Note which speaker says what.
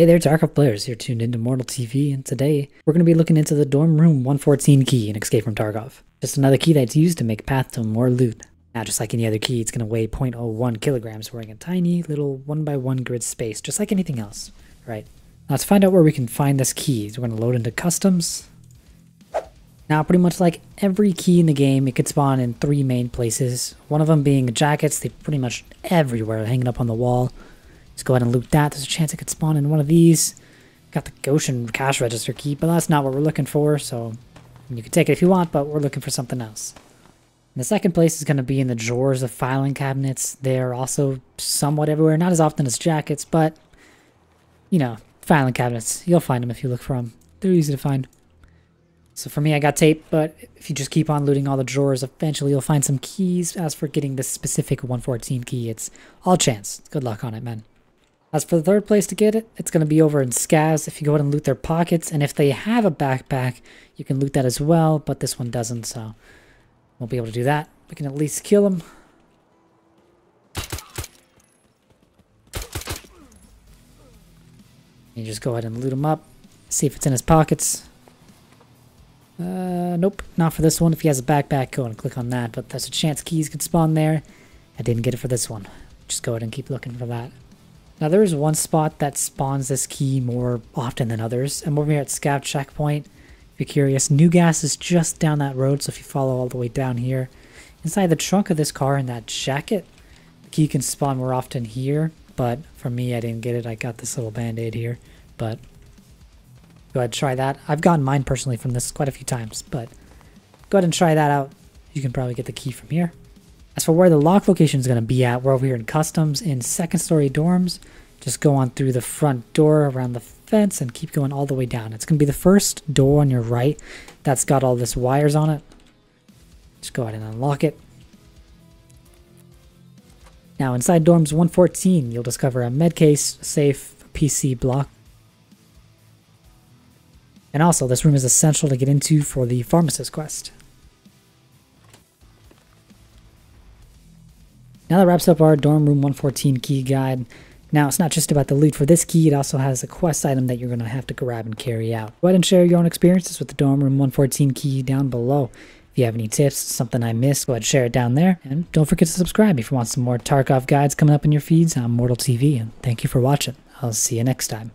Speaker 1: Hey there, Tarkov players. You're tuned into Mortal TV, and today we're going to be looking into the Dorm Room 114 key in Escape from Tarkov. Just another key that's used to make path to more loot. Now, just like any other key, it's going to weigh 0.01 kilograms, wearing a tiny little 1x1 grid space, just like anything else, right? Now, to find out where we can find this key, we're going to load into Customs. Now, pretty much like every key in the game, it could spawn in three main places. One of them being jackets, they pretty much everywhere, hanging up on the wall. Let's go ahead and loot that. There's a chance it could spawn in one of these. Got the Goshan cash register key, but that's not what we're looking for, so you can take it if you want, but we're looking for something else. And the second place is going to be in the drawers of filing cabinets. They're also somewhat everywhere, not as often as jackets, but, you know, filing cabinets. You'll find them if you look for them. They're easy to find. So for me, I got tape, but if you just keep on looting all the drawers, eventually you'll find some keys. As for getting this specific 114 key, it's all chance. Good luck on it, man. As for the third place to get it, it's going to be over in Scavs if you go ahead and loot their pockets. And if they have a backpack, you can loot that as well, but this one doesn't, so won't be able to do that. We can at least kill him. You just go ahead and loot him up, see if it's in his pockets. Uh, nope, not for this one. If he has a backpack, go and click on that, but there's a chance keys could spawn there. I didn't get it for this one. Just go ahead and keep looking for that. Now there is one spot that spawns this key more often than others. I'm over here at Scav Checkpoint. If you're curious, New Gas is just down that road, so if you follow all the way down here, inside the trunk of this car in that jacket, the key can spawn more often here, but for me, I didn't get it. I got this little band-aid here, but go ahead and try that. I've gotten mine personally from this quite a few times, but go ahead and try that out. You can probably get the key from here. As for where the lock location is going to be at, we're over here in customs in second story dorms. Just go on through the front door around the fence and keep going all the way down. It's going to be the first door on your right that's got all this wires on it. Just go ahead and unlock it. Now inside dorms 114, you'll discover a med case, safe, PC block. And also, this room is essential to get into for the pharmacist quest. Now that wraps up our dorm room 114 key guide. Now, it's not just about the loot for this key, it also has a quest item that you're going to have to grab and carry out. Go ahead and share your own experiences with the dorm room 114 key down below. If you have any tips, something I missed, go ahead and share it down there. And don't forget to subscribe if you want some more Tarkov guides coming up in your feeds on Mortal TV. And thank you for watching. I'll see you next time.